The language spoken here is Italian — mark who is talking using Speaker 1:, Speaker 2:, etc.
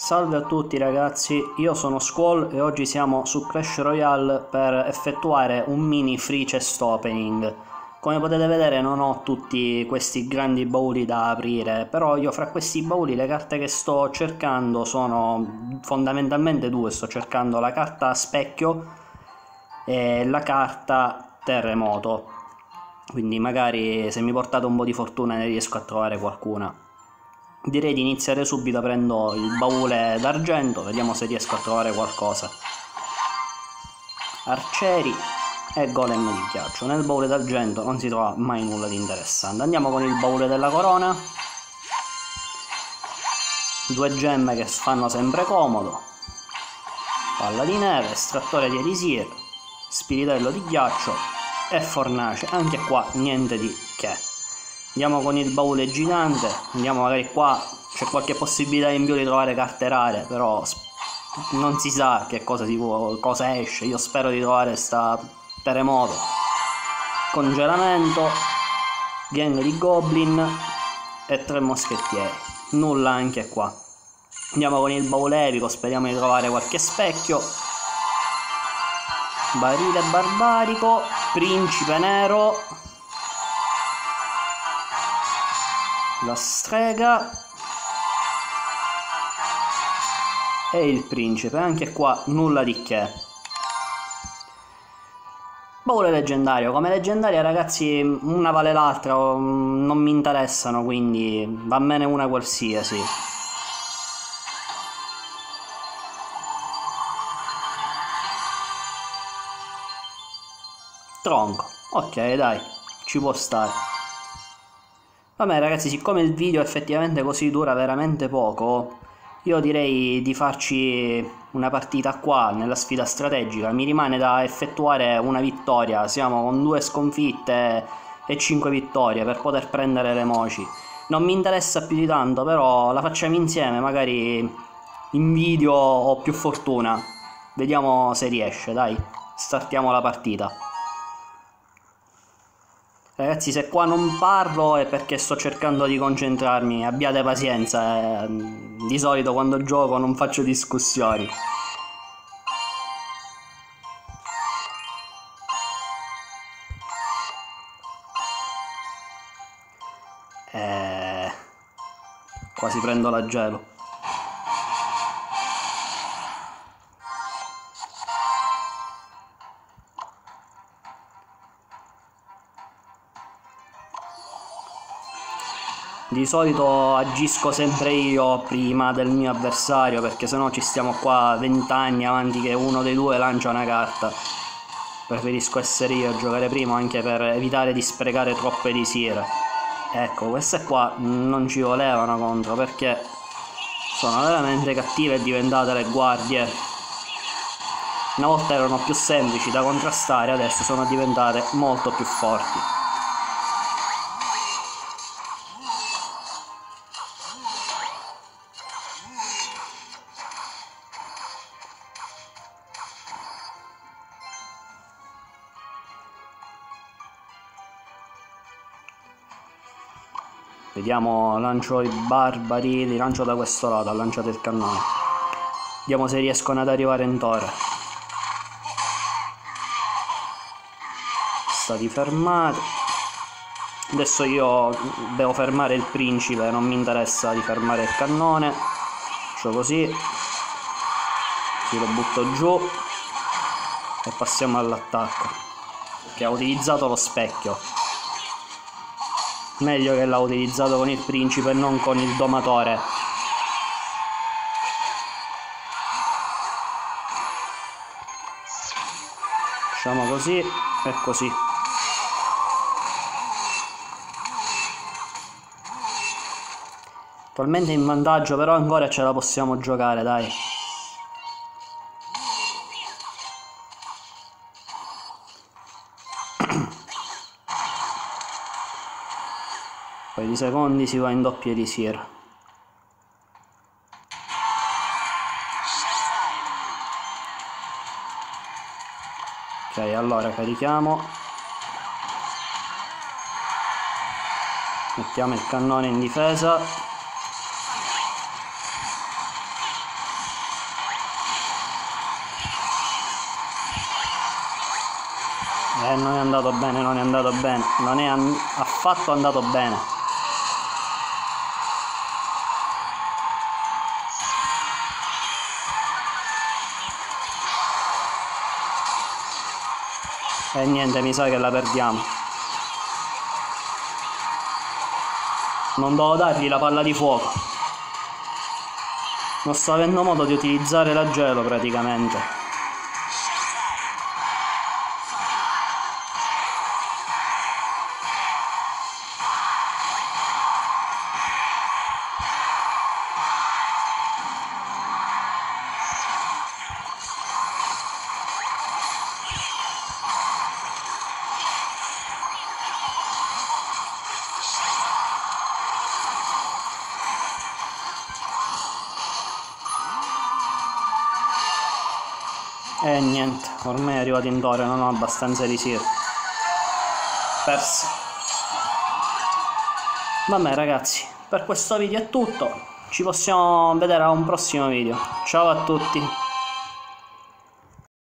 Speaker 1: Salve a tutti ragazzi, io sono Squall e oggi siamo su Clash Royale per effettuare un mini free chest opening. Come potete vedere non ho tutti questi grandi bauli da aprire, però io fra questi bauli le carte che sto cercando sono fondamentalmente due, sto cercando la carta specchio e la carta terremoto. Quindi magari se mi portate un po' di fortuna ne riesco a trovare qualcuna direi di iniziare subito prendo il baule d'argento vediamo se riesco a trovare qualcosa. Arcieri e golem di ghiaccio. Nel baule d'argento non si trova mai nulla di interessante. Andiamo con il baule della corona. Due gemme che fanno sempre comodo. Palla di neve estrattore di elisir spiritello di ghiaccio e fornace. Anche qua niente di che andiamo con il baule gigante andiamo magari qua c'è qualche possibilità in più di trovare carte rare però non si sa che cosa, si può, cosa esce io spero di trovare sta terremoto. Congelamento gang di goblin e tre moschettieri. Nulla anche qua. Andiamo con il baule epico speriamo di trovare qualche specchio. Barile barbarico principe nero la strega e il principe anche qua nulla di che. Baule leggendario. Come leggendaria ragazzi una vale l'altra non mi interessano quindi va bene una qualsiasi. Tronco. Ok dai ci può stare Vabbè ragazzi, siccome il video effettivamente così dura veramente poco, io direi di farci una partita qua nella sfida strategica. Mi rimane da effettuare una vittoria, siamo con due sconfitte e cinque vittorie per poter prendere le moci. Non mi interessa più di tanto, però la facciamo insieme, magari in video ho più fortuna. Vediamo se riesce, dai. Startiamo la partita. Ragazzi, se qua non parlo è perché sto cercando di concentrarmi, abbiate pazienza, eh. di solito quando gioco non faccio discussioni. Eh, quasi prendo la gelo. Di solito agisco sempre io prima del mio avversario perché sennò ci stiamo qua 20 anni avanti che uno dei due lancia una carta. Preferisco essere io a giocare prima anche per evitare di sprecare troppe disire. Ecco, queste qua non ci volevano contro perché sono veramente cattive e diventate le guardie. Una volta erano più semplici da contrastare, adesso sono diventate molto più forti. Vediamo, lancio i barbari, li lancio da questo lato, ha lanciato il cannone. Vediamo se riescono ad arrivare in torre. Stati fermati. Adesso io devo fermare il principe, non mi interessa di fermare il cannone. Faccio così. Così lo butto giù. E passiamo all'attacco. Che ha utilizzato lo specchio meglio che l'ha utilizzato con il principe e non con il domatore. Facciamo così e così. Attualmente in vantaggio però ancora ce la possiamo giocare dai paio di secondi si va in doppia di Sierra. Ok allora carichiamo. Mettiamo il cannone in difesa. Eh, non è andato bene, non è andato bene, non è an affatto andato bene. E niente, mi sa che la perdiamo. Non devo dargli la palla di fuoco. Non sto avendo modo di utilizzare la gelo praticamente. E niente, ormai è arrivato in Dore, non ho abbastanza risir. Perso. Vabbè ragazzi, per questo video è tutto. Ci possiamo vedere a un prossimo video. Ciao a tutti.